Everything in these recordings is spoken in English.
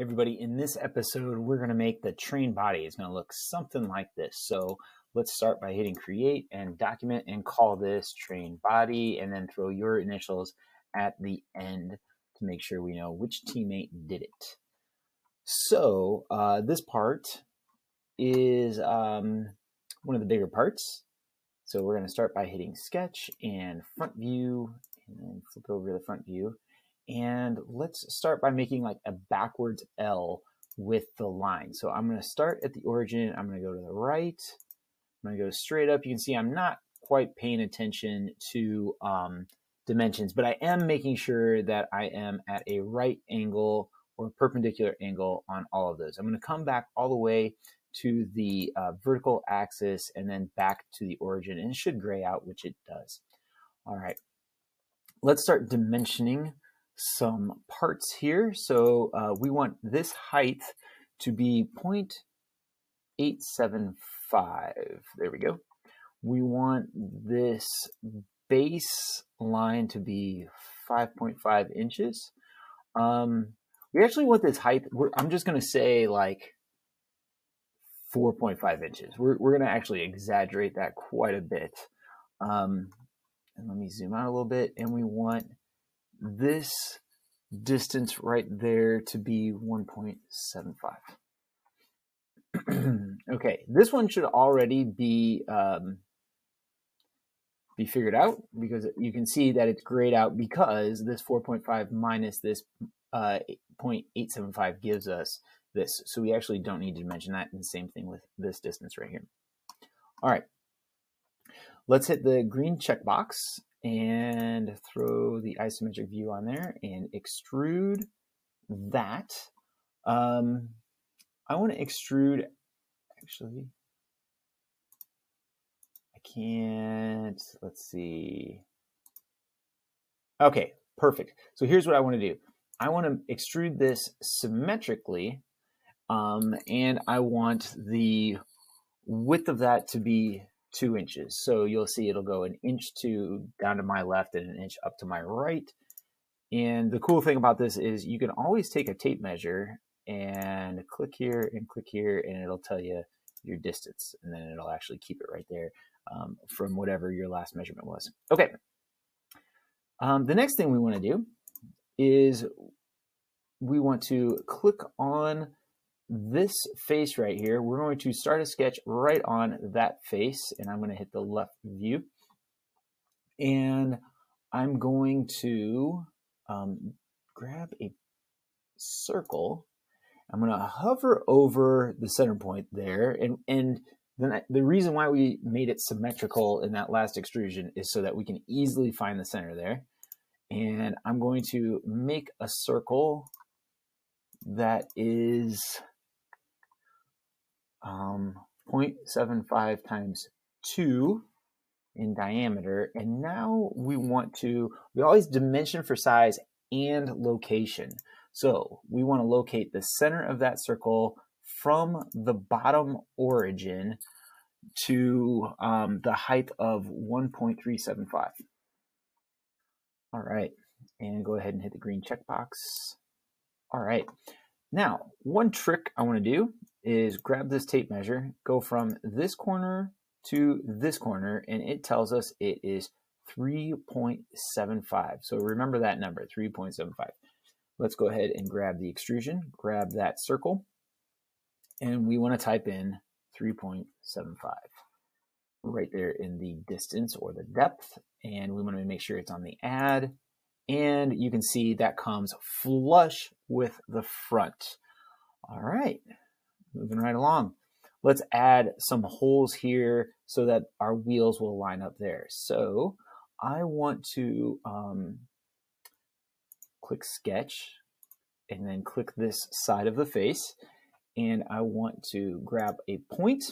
Everybody, in this episode, we're going to make the train body. It's going to look something like this. So let's start by hitting create and document and call this train body and then throw your initials at the end to make sure we know which teammate did it. So uh, this part is um, one of the bigger parts. So we're going to start by hitting sketch and front view and then flip over to the front view. And let's start by making like a backwards L with the line. So I'm going to start at the origin. I'm going to go to the right. I'm going to go straight up. You can see I'm not quite paying attention to um, dimensions, but I am making sure that I am at a right angle or perpendicular angle on all of those. I'm going to come back all the way to the uh, vertical axis and then back to the origin and it should gray out, which it does. All right, let's start dimensioning some parts here. So uh, we want this height to be 0.875. There we go. We want this base line to be 5.5 inches. Um, we actually want this height, I'm just going to say like 4.5 inches. We're, we're going to actually exaggerate that quite a bit. Um, and let me zoom out a little bit. And we want this distance right there to be 1.75. okay, this one should already be um, be figured out because you can see that it's grayed out because this 4.5 minus this uh, 0.875 gives us this. So we actually don't need to mention that. And the same thing with this distance right here. All right, let's hit the green checkbox and throw the isometric view on there and extrude that. Um, I want to extrude, actually, I can't, let's see. Okay, perfect. So here's what I want to do. I want to extrude this symmetrically, um, and I want the width of that to be two inches. So you'll see it'll go an inch to down to my left and an inch up to my right. And the cool thing about this is you can always take a tape measure and click here and click here and it'll tell you your distance and then it'll actually keep it right there um, from whatever your last measurement was. Okay. Um, the next thing we want to do is we want to click on this face right here, we're going to start a sketch right on that face, and I'm going to hit the left view. And I'm going to um, grab a circle. I'm going to hover over the center point there. And, and then I, the reason why we made it symmetrical in that last extrusion is so that we can easily find the center there. And I'm going to make a circle that is um, 0.75 times 2 in diameter. And now we want to, we always dimension for size and location. So we want to locate the center of that circle from the bottom origin to um, the height of 1.375. All right, and go ahead and hit the green checkbox. All right, now one trick I want to do is grab this tape measure, go from this corner to this corner, and it tells us it is 3.75. So remember that number, 3.75. Let's go ahead and grab the extrusion, grab that circle, and we want to type in 3.75 right there in the distance or the depth, and we want to make sure it's on the add, and you can see that comes flush with the front. All right, moving right along. Let's add some holes here so that our wheels will line up there. So I want to um, click sketch and then click this side of the face. And I want to grab a point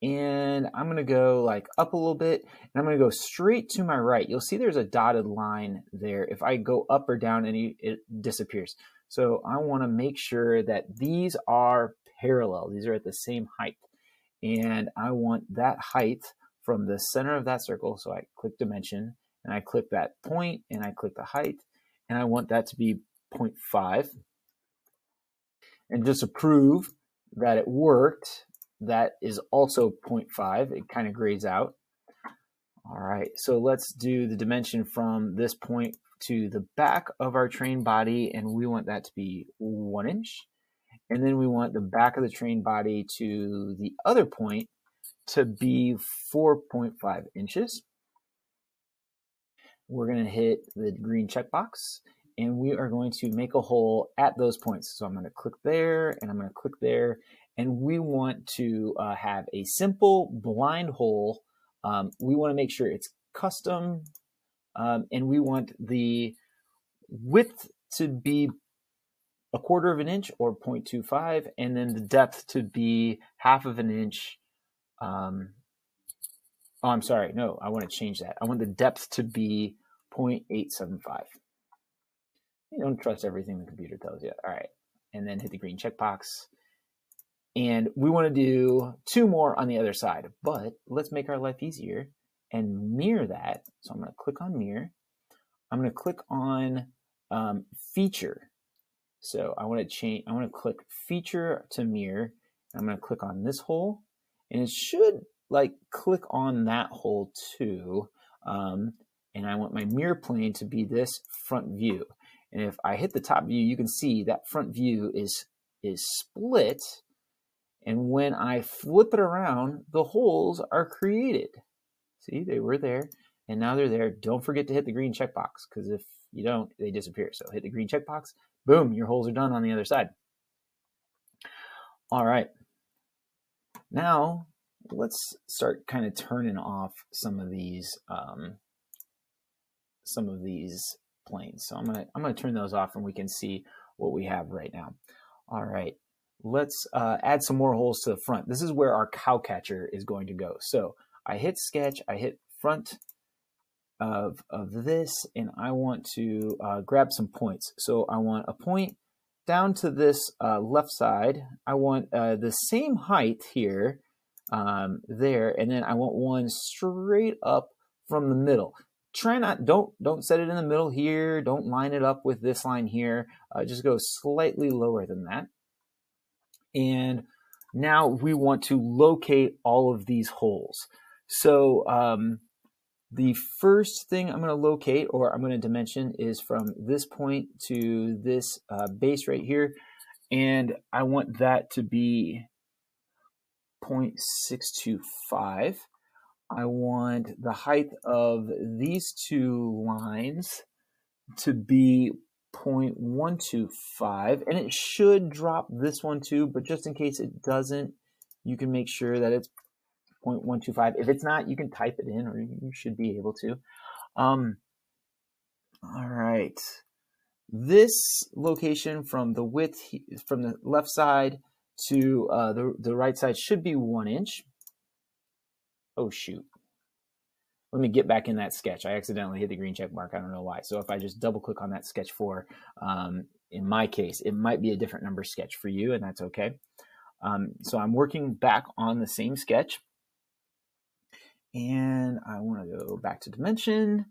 and I'm going to go like up a little bit and I'm going to go straight to my right. You'll see there's a dotted line there. If I go up or down, and it disappears. So I want to make sure that these are parallel. These are at the same height. And I want that height from the center of that circle. So I click dimension and I click that point and I click the height and I want that to be 0.5. And just to prove that it worked, that is also 0.5. It kind of grades out. All right, so let's do the dimension from this point to the back of our train body, and we want that to be one inch. And then we want the back of the train body to the other point to be 4.5 inches. We're going to hit the green checkbox and we are going to make a hole at those points. So I'm going to click there and I'm going to click there. And we want to uh, have a simple blind hole. Um, we want to make sure it's custom um, and we want the width to be a quarter of an inch or 0.25 and then the depth to be half of an inch um, oh i'm sorry no i want to change that. I want the depth to be 0.875 you don't trust everything the computer tells you. All right and then hit the green checkbox. And we want to do two more on the other side but let's make our life easier and mirror that. So i'm going to click on mirror. I'm going to click on um, feature so I want to change, I want to click feature to mirror. I'm going to click on this hole and it should like click on that hole too. Um, and I want my mirror plane to be this front view. And if I hit the top view, you can see that front view is, is split. And when I flip it around, the holes are created. See, they were there and now they're there. Don't forget to hit the green checkbox because if you don't, they disappear. So hit the green checkbox, boom, your holes are done on the other side. All right. Now let's start kind of turning off some of these um, some of these planes. So I'm gonna I'm gonna turn those off and we can see what we have right now. All right, let's uh, add some more holes to the front. This is where our cow catcher is going to go. So I hit sketch, I hit front of, of this and I want to uh, grab some points. So I want a point down to this uh, left side. I want uh, the same height here, um, there, and then I want one straight up from the middle. Try not, don't, don't set it in the middle here. Don't line it up with this line here. Uh, just go slightly lower than that. And now we want to locate all of these holes. So, um, the first thing I'm going to locate or I'm going to dimension is from this point to this uh, base right here. And I want that to be 0.625. I want the height of these two lines to be 0.125 and it should drop this one too but just in case it doesn't you can make sure that it's 0.125. If it's not, you can type it in, or you should be able to. Um, all right. This location from the width, from the left side to uh, the, the right side should be one inch. Oh, shoot. Let me get back in that sketch. I accidentally hit the green check mark. I don't know why. So if I just double click on that sketch for, um, in my case, it might be a different number sketch for you, and that's okay. Um, so I'm working back on the same sketch. And I want to go back to dimension.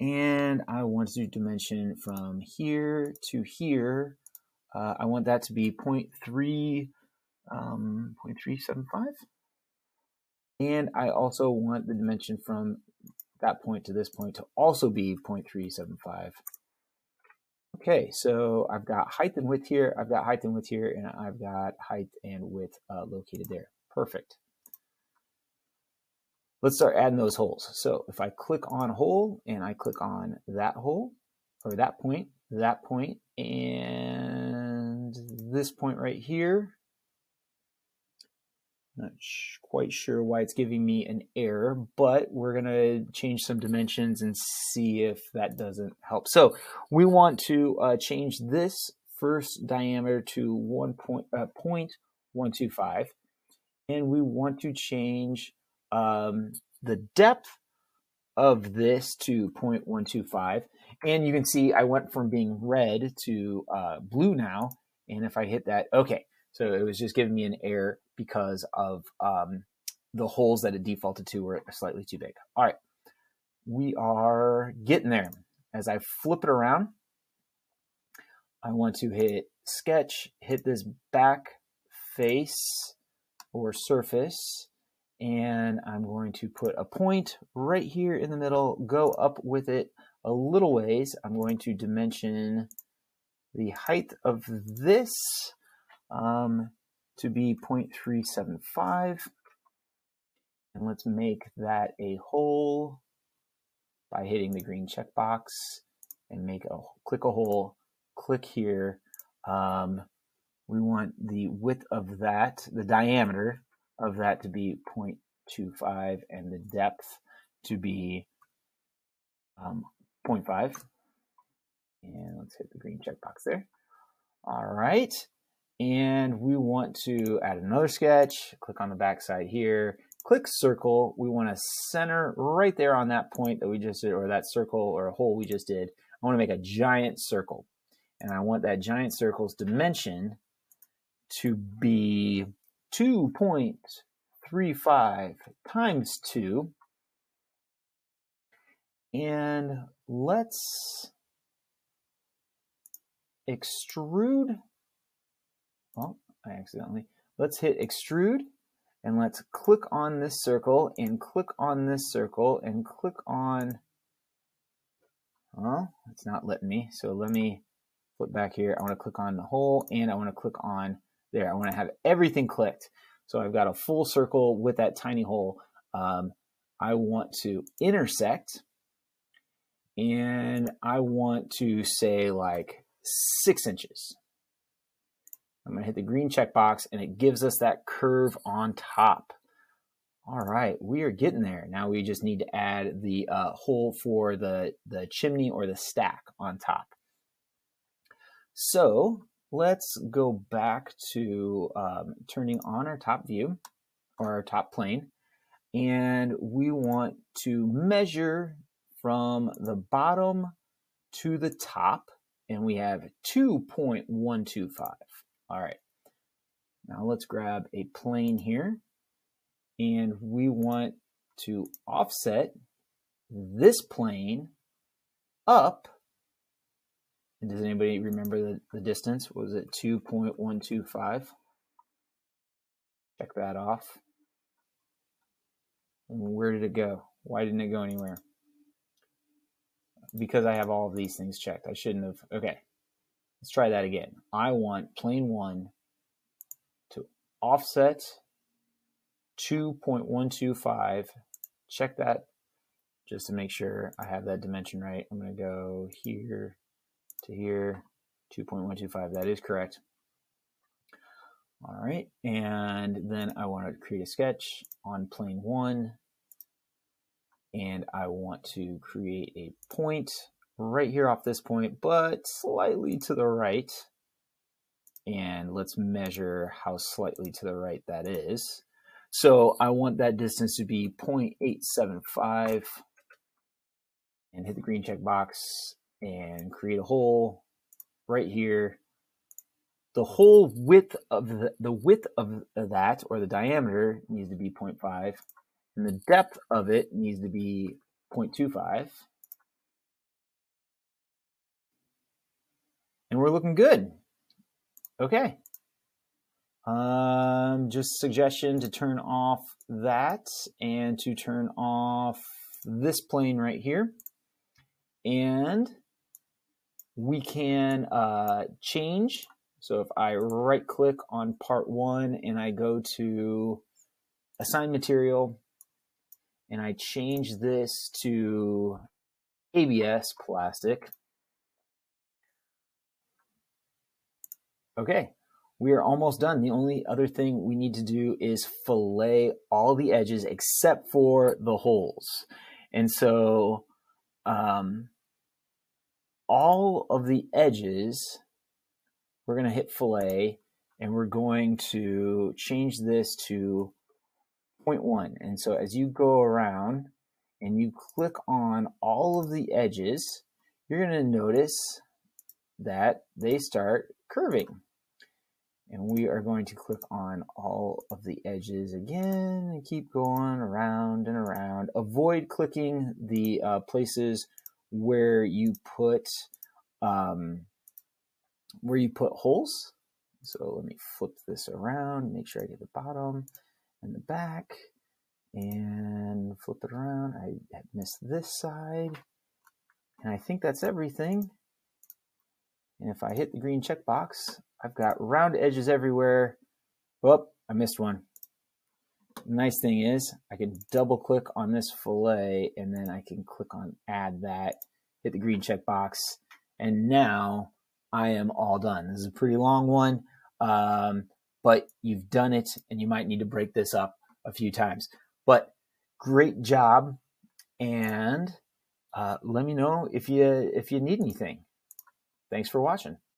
And I want to do dimension from here to here. Uh, I want that to be 0.3, um, 0.375. And I also want the dimension from that point to this point to also be 0.375. Okay, so I've got height and width here, I've got height and width here, and I've got height and width uh, located there. Perfect let's start adding those holes. So if I click on hole and I click on that hole or that point, that point, and this point right here, not quite sure why it's giving me an error, but we're going to change some dimensions and see if that doesn't help. So we want to uh, change this first diameter to 1 point, uh, 0.125, and we want to change um, the depth of this to 0.125. And you can see I went from being red to uh, blue now. And if I hit that, okay. So it was just giving me an error because of um, the holes that it defaulted to were slightly too big. All right, we are getting there. As I flip it around, I want to hit sketch, hit this back face or surface, and I'm going to put a point right here in the middle, go up with it a little ways. I'm going to dimension the height of this um, to be 0.375. And let's make that a hole by hitting the green checkbox and make a click a hole, click here. Um, we want the width of that, the diameter of that to be 0.25 and the depth to be um, 0.5. And let's hit the green checkbox there. All right. And we want to add another sketch. Click on the back side here. Click circle. We want to center right there on that point that we just did, or that circle or a hole we just did. I want to make a giant circle. And I want that giant circle's dimension to be 2.35 times 2. And let's extrude. Oh, I accidentally. Let's hit extrude and let's click on this circle and click on this circle and click on. Oh, it's not letting me. So let me flip back here. I want to click on the hole and I want to click on there. I want to have everything clicked. So I've got a full circle with that tiny hole. Um, I want to intersect and I want to say like six inches. I'm going to hit the green checkbox and it gives us that curve on top. All right, we are getting there. Now we just need to add the uh, hole for the, the chimney or the stack on top. So let's go back to um, turning on our top view or our top plane. And we want to measure from the bottom to the top. And we have 2.125. All right. Now let's grab a plane here. And we want to offset this plane up and does anybody remember the, the distance? Was it 2.125? Check that off. And where did it go? Why didn't it go anywhere? Because I have all of these things checked. I shouldn't have. Okay, let's try that again. I want plane one to offset 2.125. Check that just to make sure I have that dimension right. I'm going to go here to here, 2.125. That is correct. All right, and then I want to create a sketch on plane one, and I want to create a point right here off this point, but slightly to the right. And let's measure how slightly to the right that is. So I want that distance to be 0.875 and hit the green check box and create a hole right here. The hole width of the, the width of that or the diameter needs to be 0.5 and the depth of it needs to be 0.25. And we're looking good. Okay. Um, just suggestion to turn off that and to turn off this plane right here. And we can uh, change. So if I right click on part one and I go to assign material and I change this to ABS plastic. Okay, we are almost done. The only other thing we need to do is fillet all the edges except for the holes. And so um, all of the edges, we're going to hit fillet and we're going to change this to 0.1. And so as you go around and you click on all of the edges, you're going to notice that they start curving. And we are going to click on all of the edges again and keep going around and around. Avoid clicking the uh, places where you put um, where you put holes. So let me flip this around, make sure I get the bottom and the back and flip it around. I missed this side and I think that's everything. And if I hit the green checkbox, I've got round edges everywhere. Oh, I missed one. Nice thing is I can double click on this fillet and then I can click on add that, hit the green checkbox, and now I am all done. This is a pretty long one, um, but you've done it and you might need to break this up a few times. But great job. And uh, let me know if you if you need anything. Thanks for watching.